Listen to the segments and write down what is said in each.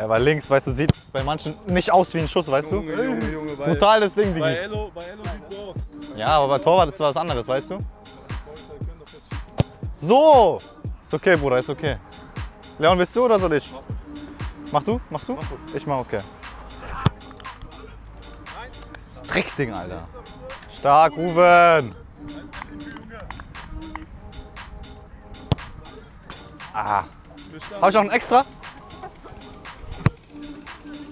Ja, weil links, weißt du, sieht bei manchen nicht aus wie ein Schuss, weißt du? Junge, Junge, Junge. Bei, Brutales Ding, bei Digi. Elo, bei Elo sieht's so aus. Ja, aber bei Torwart ist was anderes, weißt du? So! Ist okay, Bruder, ist okay. Leon, willst du oder soll ich? Mach du? Machst du? Ich mach okay. Strickding, Alter. Stark, Ruven. Ah. Hab ich auch ein extra?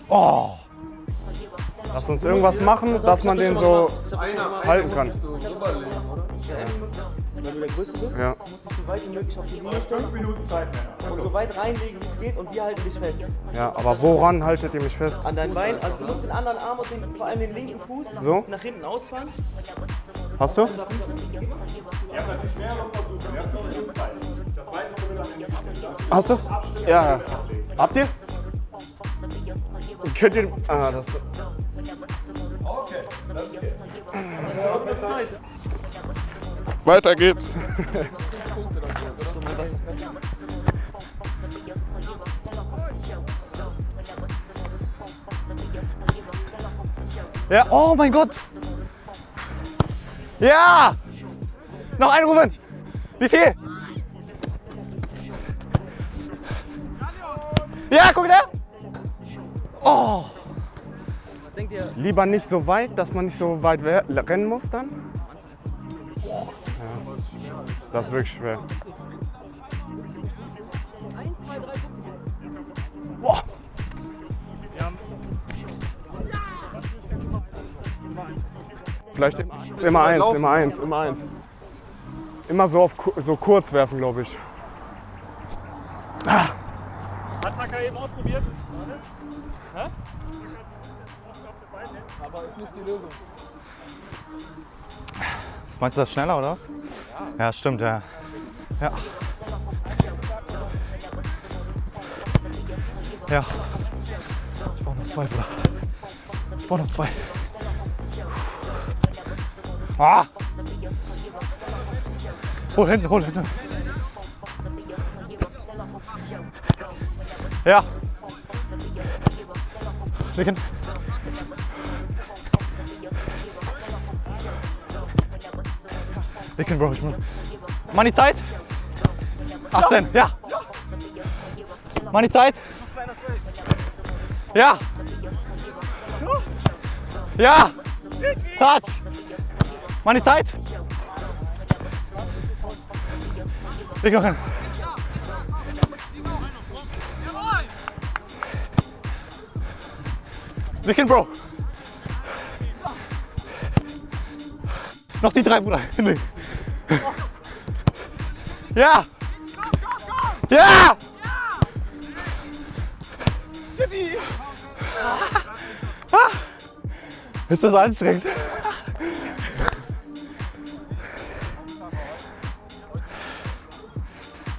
Oh. Lass uns irgendwas machen, dass man den so halten kann. Wenn du der Größte bist, Ja. musst du so weit wie möglich auf die Linie stellen. Und so weit reinlegen, wie es geht und wir halten dich fest. Ja, aber woran haltet ihr mich fest? An dein Bein, also du musst den anderen Arm und den, vor allem den linken Fuß So? nach hinten ausfahren. Hast du? Hast du? Ja, ja. Habt ihr? Könnt ihr. Ah, das. Weiter geht's. Ja, oh mein Gott. Ja! Noch ein Rufen. Wie viel? Ja, guck da! Lieber nicht so weit, dass man nicht so weit we- rennen muss dann. Ja. Das ist wirklich schwer. Boah. Vielleicht ist immer eins, immer eins, immer eins. Immer so auf so kurz werfen, glaube ich. Hat Taka eben ausprobiert. Was meinst du das schneller oder was? Ja, stimmt, ja. Ja. Ja. Ich brauche noch zwei, Bruder. Ich brauche noch zwei. Ah! Hol hinten, hol hinten. Ja. Leg hin. Leg hin, Bro. Ich muss. Money Zeit? 18, ja. Money Zeit? Ja. Ja. Touch. Money Zeit? Noch hin. Leg hin, Bro. Noch die drei, Bruder. Hinlegen. Ja! Ja! Ah. Ist das anstrengend?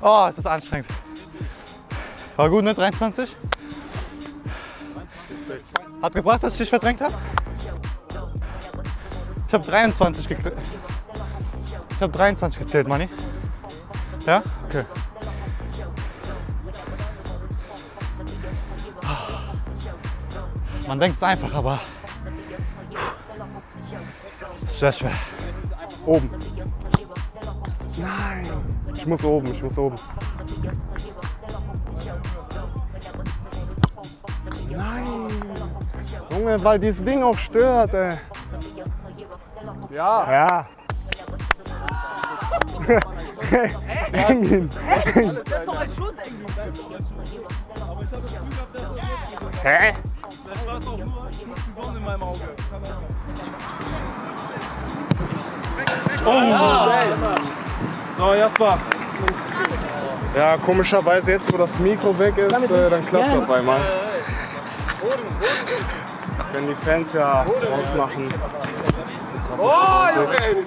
Oh, ist das anstrengend. War gut, ne? 23? Hat gebracht, dass ich dich verdrängt habe? Ich habe 23 gekriegt. Ich habe 23 gezählt, Manni. Ja? Okay. Man denkt es einfach, aber sehr schwer. Oben. Nein. Ich muss oben, ich muss oben. Nein. Junge, weil dieses Ding auch stört, ey. Ja. Ja. Engin. Hä? Vielleicht war es auch nur die Sonne in meinem Auge. Oh! So, Jasper. Ja, komischerweise jetzt, wo das Mikro weg ist, äh, dann klappt es auf einmal. Können die Fans ja ausmachen. Oh, Junge!